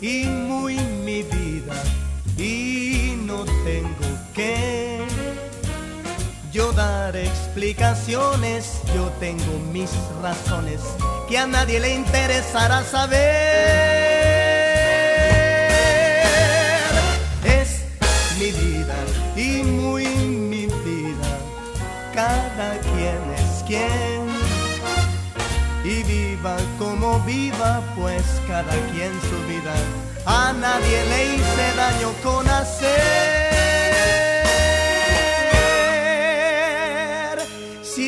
y muy mi vida y no tengo que yo dar explicaciones, yo tengo mis razones que a nadie le interesará saber. Es mi vida y muy mi vida, cada quien es quien y viva como viva, pues cada quien su vida. A nadie le hice daño con hacer.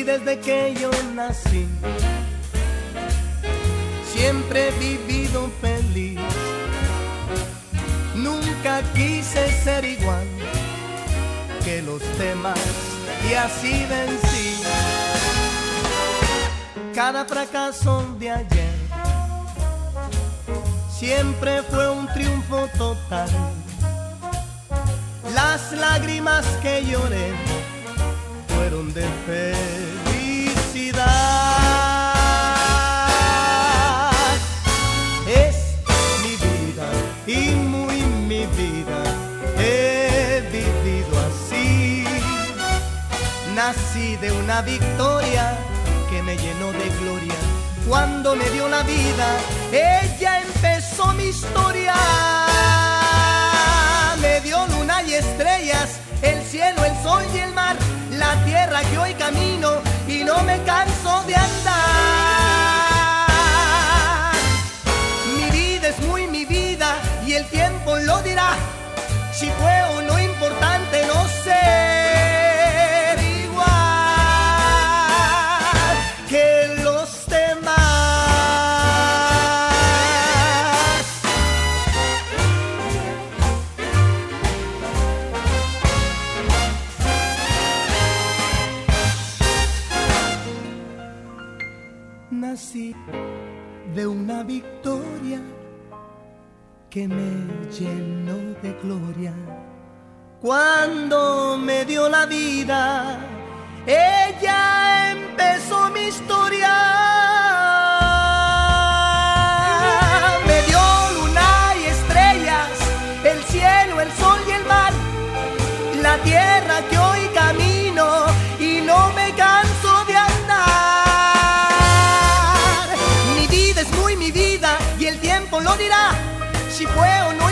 desde que yo nací siempre he vivido feliz. Nunca quise ser igual que los demás y así vencí. Cada fracaso de ayer siempre fue un triunfo total. Las lágrimas que lloré fueron de felicidad. Es mi vida y muy mi vida. He vivido así. Nací de una victoria que me llenó de gloria. Cuando me dio la vida, ella empezó mi historia. Me dio luna y estrellas, el cielo, el sol y el mar la tierra que hoy camino y no me canso de andar. Mi vida es muy mi vida y el tiempo lo dirá. Si fue de una victoria que me llenó de gloria. Cuando me dio la vida, ella empezó mi historia. me dio luna y estrellas el cielo, el sol y el mar, la tierra que hoy camina. si fue o no.